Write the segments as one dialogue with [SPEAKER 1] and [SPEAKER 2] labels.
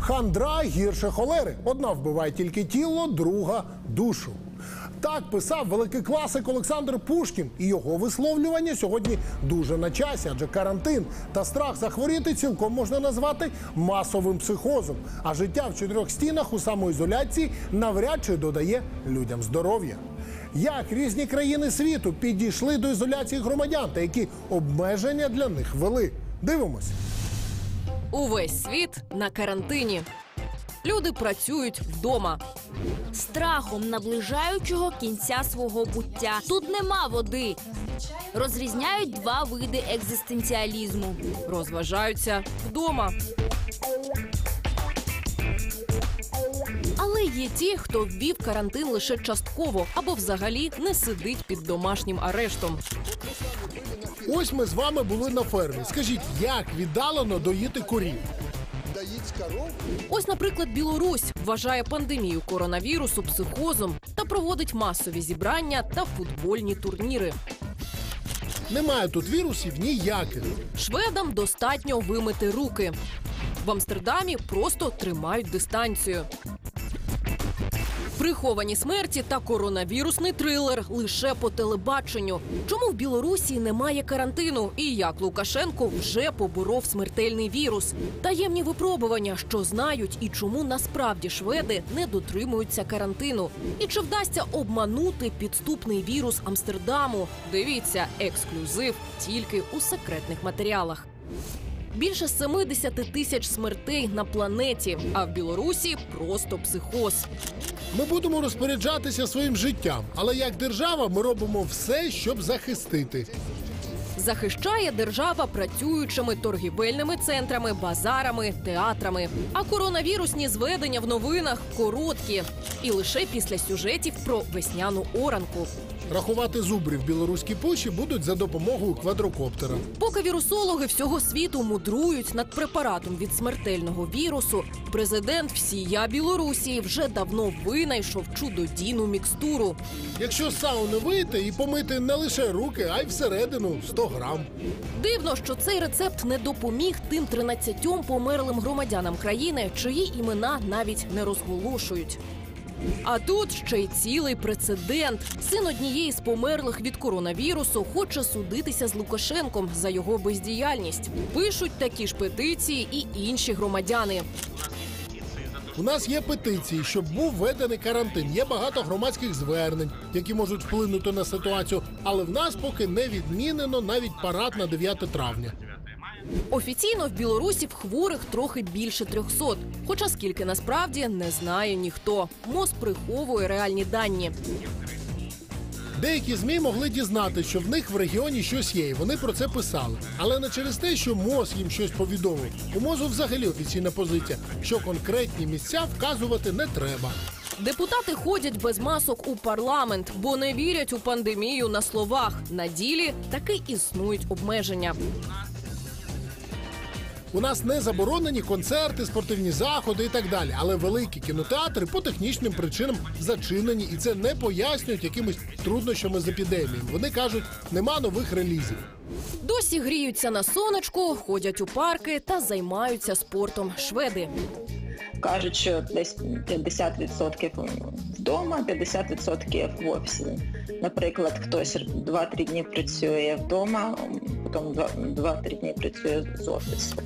[SPEAKER 1] Хандра гірше холери. Одна вбиває тільки тіло, друга душу. Так писав великий класик Олександр Пушкін, і його висловлювання сьогодні дуже на часі, адже карантин та страх захворіти цілком можна назвати масовим психозом. А життя в чотирьох стінах у самоізоляції навряд чи додає людям здоров'я. Як різні країни світу підійшли до ізоляції громадян та які обмеження для них ввели? Дивимось.
[SPEAKER 2] Увесь світ на карантині. Люди працюють вдома.
[SPEAKER 3] страхом наближаючого кінця свого буття. Тут нема води. Розрізняють два види екзистенціалізму.
[SPEAKER 2] розважаються вдома. Є ті, хто ввів карантин лише частково або взагалі не сидить під домашнім арештом.
[SPEAKER 1] Ось ми з вами були на фермі. Скажіть, як віддалено доїти корів?
[SPEAKER 2] Ось, наприклад, Білорусь вважає пандемію коронавірусу психозом та проводить масові зібрання та футбольні турніри.
[SPEAKER 1] Немає тут вірусів ніяких.
[SPEAKER 2] Шведам достатньо вимити руки. В Амстердамі просто тримають дистанцію. Приховані смерті та коронавірусний трилер лише по телебаченню. Чому в Білорусі немає карантину? І як Лукашенко вже поборов смертельний вірус? Таємні випробування, що знають, і чому насправді шведи не дотримуються карантину. І чи вдасться обманути підступний вірус Амстердаму? Дивіться, ексклюзив тільки у секретних матеріалах. Більше 70 тисяч смертей на планеті, а в Білорусі просто психоз.
[SPEAKER 1] Ми будемо розпоряджатися своїм життям, але як держава ми робимо все, щоб захистити.
[SPEAKER 2] Захищає держава працюючими торгівельними центрами, базарами, театрами. А коронавірусні зведення в новинах короткі і лише після сюжетів про весняну оранку.
[SPEAKER 1] Рахувати зубрів в білоруській пущі будуть за допомогою квадрокоптера.
[SPEAKER 2] Поки вірусологи всього світу мудрують над препаратом від смертельного вірусу, президент всія Білорусі вже давно винайшов чудодійну мікстуру.
[SPEAKER 1] Якщо з сауни вийти і помити не лише руки, а й всередину 100 грам.
[SPEAKER 2] Дивно, що цей рецепт не допоміг тим 13 померлим громадянам країни, чиї імена навіть не розголошують. А тут ще й цілий прецедент. Син однієї з померлих від коронавірусу хоче судитися з Лукашенком за його бездіяльність. Пишуть такі ж петиції і інші громадяни.
[SPEAKER 1] У нас є петиції, щоб був введений карантин. Є багато громадських звернень, які можуть вплинути на ситуацію. Але в нас поки не відмінено навіть парад на 9 травня.
[SPEAKER 2] Офіційно в Білорусі в хворих трохи більше 300. Хоча скільки насправді не знає ніхто. МОЗ приховує реальні дані.
[SPEAKER 1] Деякі змі могли дізнати, що в них в регіоні щось є, і вони про це писали. Але не через те, що МОЗ їм щось повідомив. У МОЗу взагалі офіційна позиція, що конкретні місця вказувати не треба.
[SPEAKER 2] Депутати ходять без масок у парламент, бо не вірять у пандемію на словах. На ділі таки існують обмеження.
[SPEAKER 1] У нас не заборонені концерти, спортивні заходи і так далі. Але великі кінотеатри по технічним причинам зачинені, і це не пояснюють якимись труднощами з епідемією. Вони кажуть, нема нових релізів.
[SPEAKER 2] Досі гріються на сонечку, ходять у парки та займаються спортом. Шведи
[SPEAKER 4] кажуть, що десь 50% вдома, 50% в офісі. Наприклад, хтось 2-3 дні працює вдома, потім 2-3 дні працює з офісу.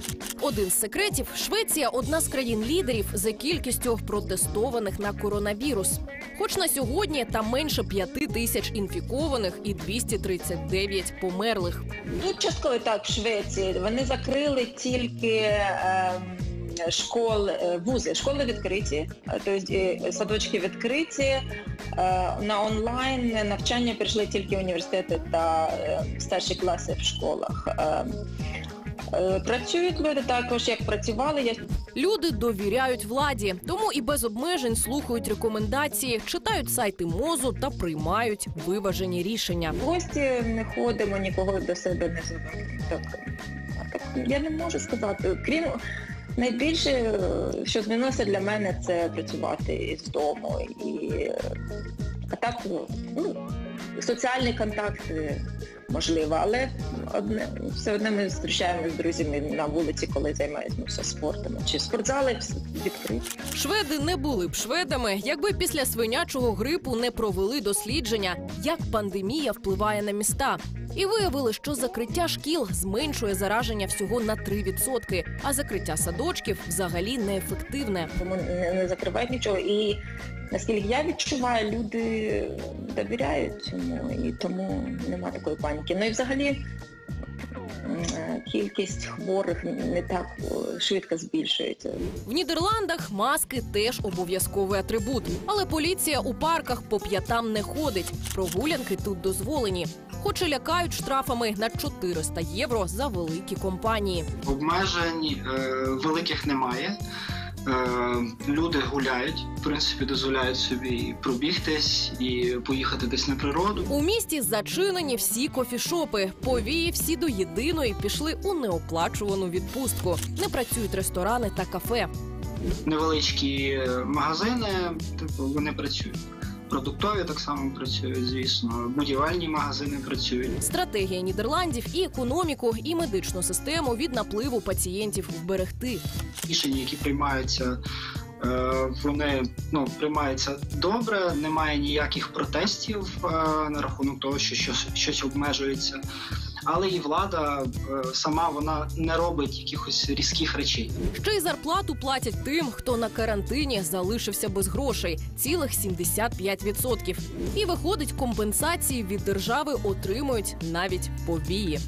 [SPEAKER 2] один з секретів Швеція одна з країн лідерів за кількістю протестованих на коронавірус. Хоч на сьогодні там менше п'яти тисяч інфікованих і 239 померлих.
[SPEAKER 4] Ну, частково так, в Швеції. Вони закрили тільки ем, школи, е, вузи, школи відкриті, тобто садочки відкриті. На онлайн навчання прийшли тільки університети та старші класи в школах. Працюють люди також, як працювали. Я
[SPEAKER 2] Люди довіряють владі, тому і без обмежень слухають рекомендації, читають сайти мозу та приймають виважені рішення.
[SPEAKER 4] в гості не ходимо, нікого до себе не звемо. Так, так, я не можу сказати. Крім найбільше, е, що змінилося для мене, це працювати з дому. І, а так, ну, соціальні контакти можливо. Але одне все одно ми зустрічаємося з друзями на вулиці, коли займаємося спортом. Чи спортзали відкриті.
[SPEAKER 2] Шведи не були б шведами, якби після свинячого грипу не провели дослідження, як пандемія впливає на міста. І виявили, що закриття шкіл зменшує зараження всього на 3%, а закриття садочків взагалі неефективне.
[SPEAKER 4] Тому не, закривають нічого. І наскільки я відчуваю, люди довіряють цьому, і тому немає такої паніки. Ну і взагалі кількість хворих не так е, швидко збільшується.
[SPEAKER 2] В Нідерландах маски теж обов'язковий атрибут, але поліція у парках по п'ятам не ходить. Прогулянки тут дозволені, хоч і лякають штрафами на 400 євро за великі компанії.
[SPEAKER 5] Обмежень е, великих немає. Е, люди гуляють, в принципі, дозволяють собі пробігтись і поїхати десь на природу.
[SPEAKER 2] У місті зачинені всі кофішопи. Повії всі до єдиної пішли у неоплачувану відпустку. Не працюють ресторани та кафе.
[SPEAKER 5] Невеличкі е, магазини, типу, вони працюють. Продуктові так само працюють, звісно. Будівельні магазини працюють.
[SPEAKER 2] Стратегія Нідерландів і економіку, і медичну систему від напливу пацієнтів вберегти.
[SPEAKER 5] Рішення, які приймаються, е, вони ну приймаються добре. Немає ніяких протестів е, на рахунок того, що щось, щось обмежується. Але і влада е, сама вона не робить якихось різких речей.
[SPEAKER 2] Ще й зарплату платять тим, хто на карантині залишився без грошей цілих 75%. І виходить, компенсації від держави отримують навіть повії.